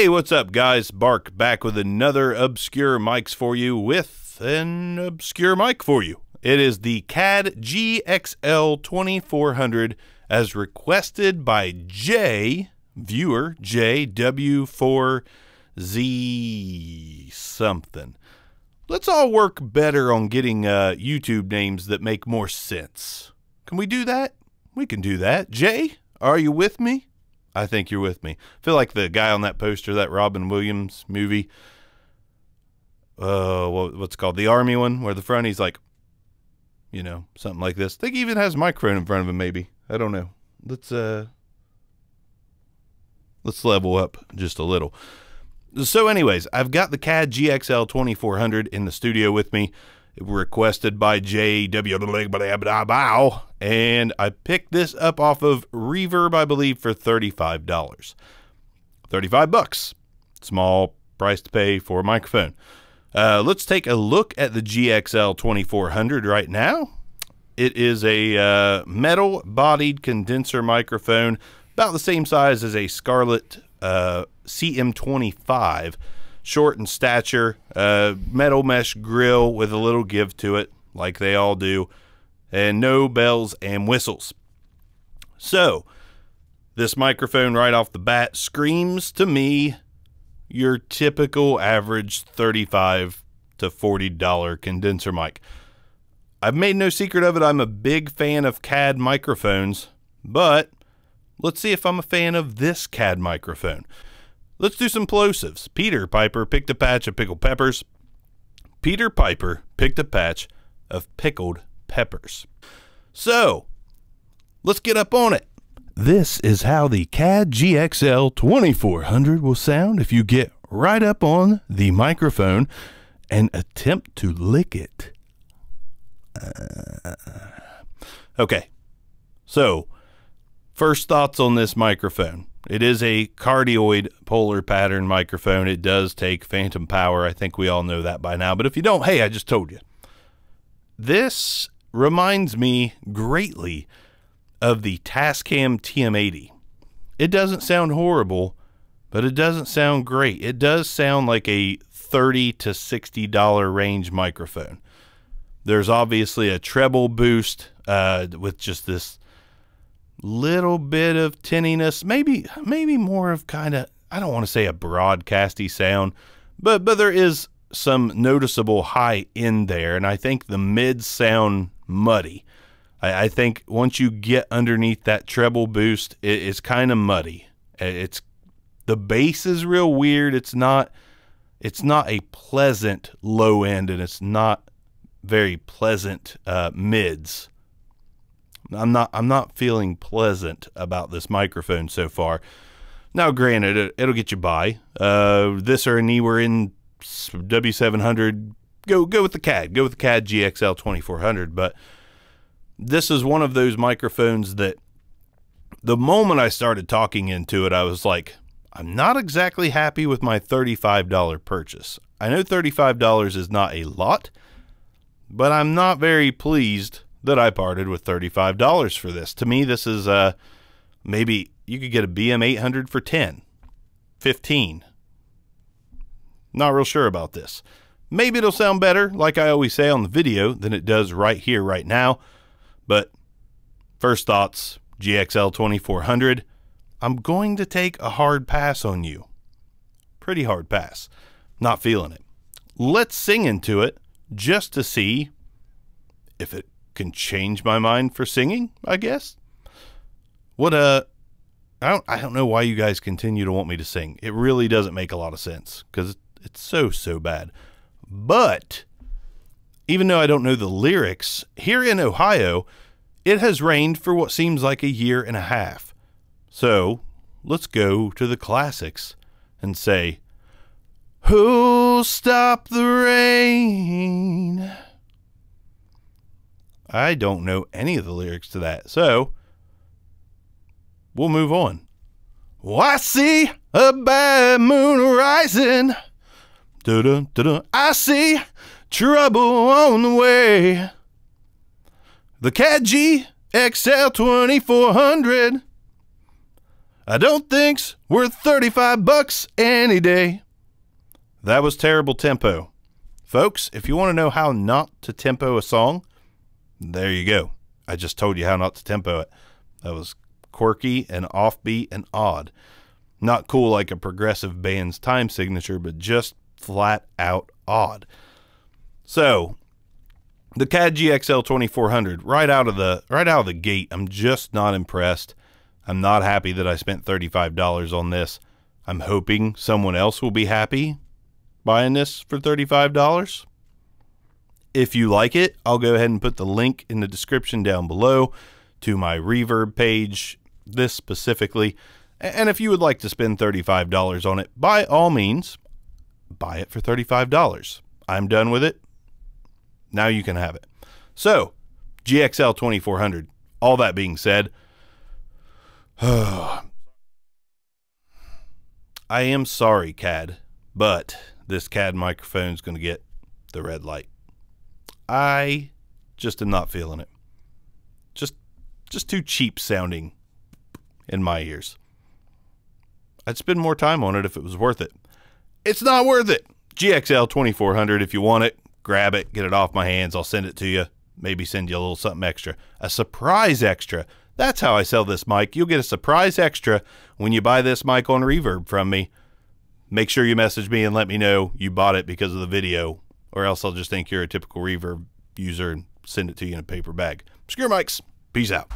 Hey, what's up, guys? Bark back with another obscure mics for you with an obscure mic for you. It is the CAD GXL 2400 as requested by J, viewer JW4Z something. Let's all work better on getting uh, YouTube names that make more sense. Can we do that? We can do that. Jay, are you with me? I think you're with me. I feel like the guy on that poster, that Robin Williams movie. Uh, what, what's called the Army one, where the front he's like, you know, something like this. I think he even has a microphone in front of him. Maybe I don't know. Let's uh, let's level up just a little. So, anyways, I've got the CAD GXL 2400 in the studio with me requested by JW and I picked this up off of Reverb, I believe, for $35. 35 bucks. Small price to pay for a microphone. Uh, let's take a look at the GXL 2400 right now. It is a uh, metal bodied condenser microphone, about the same size as a Scarlett uh, CM25 short in stature, uh, metal mesh grill with a little give to it, like they all do, and no bells and whistles. So, this microphone right off the bat screams to me your typical average 35 to $40 condenser mic. I've made no secret of it, I'm a big fan of CAD microphones, but let's see if I'm a fan of this CAD microphone. Let's do some plosives. Peter Piper picked a patch of pickled peppers. Peter Piper picked a patch of pickled peppers. So, let's get up on it. This is how the CAD GXL 2400 will sound if you get right up on the microphone and attempt to lick it. Uh, okay, so first thoughts on this microphone. It is a cardioid polar pattern microphone. It does take phantom power. I think we all know that by now. But if you don't, hey, I just told you. This reminds me greatly of the Tascam TM80. It doesn't sound horrible, but it doesn't sound great. It does sound like a 30 to $60 range microphone. There's obviously a treble boost uh, with just this little bit of tinniness, maybe maybe more of kind of I don't want to say a broadcasty sound, but but there is some noticeable high in there, and I think the mids sound muddy. I, I think once you get underneath that treble boost, it, it's kind of muddy. It's the bass is real weird. It's not it's not a pleasant low end, and it's not very pleasant uh, mids. I'm not I'm not feeling pleasant about this microphone so far. Now, granted, it, will get you by. Uh, this or a Neewer in W700. Go go with the CAD. Go with the CAD GXL 2400. But this is one of those microphones that the moment I started talking into it, I was like, I'm not exactly happy with my $35 purchase. I know $35 is not a lot, but I'm not very pleased that I parted with $35 for this. To me, this is uh, maybe you could get a BM800 for 10, 15. Not real sure about this. Maybe it'll sound better, like I always say on the video, than it does right here, right now. But first thoughts GXL 2400. I'm going to take a hard pass on you. Pretty hard pass. Not feeling it. Let's sing into it just to see if it can change my mind for singing, I guess. What uh I don't I don't know why you guys continue to want me to sing. It really doesn't make a lot of sense cuz it's so so bad. But even though I don't know the lyrics, here in Ohio, it has rained for what seems like a year and a half. So, let's go to the classics and say, Who'll stop the rain? I don't know any of the lyrics to that. So we'll move on. Well, I see a bad moon rising. Da-da, da-da. I see trouble on the way. The CAD G XL 2400. I don't think's worth 35 bucks any day. That was terrible tempo. Folks, if you want to know how not to tempo a song, there you go. I just told you how not to tempo it. That was quirky and offbeat and odd. Not cool like a progressive band's time signature, but just flat out odd. So, the CAD GXL 2400 right out of the right out of the gate, I'm just not impressed. I'm not happy that I spent $35 on this. I'm hoping someone else will be happy buying this for $35. If you like it, I'll go ahead and put the link in the description down below to my reverb page, this specifically. And if you would like to spend $35 on it, by all means, buy it for $35. I'm done with it. Now you can have it. So, GXL 2400. All that being said, I am sorry, CAD, but this CAD microphone is going to get the red light. I just am not feeling it. Just just too cheap sounding in my ears. I'd spend more time on it if it was worth it. It's not worth it. GXL 2400 if you want it, grab it, get it off my hands, I'll send it to you. Maybe send you a little something extra. A surprise extra. That's how I sell this mic. You'll get a surprise extra when you buy this mic on Reverb from me. Make sure you message me and let me know you bought it because of the video, or else I'll just think you're a typical Reverb user and send it to you in a paper bag. Obscure Mics. Peace out.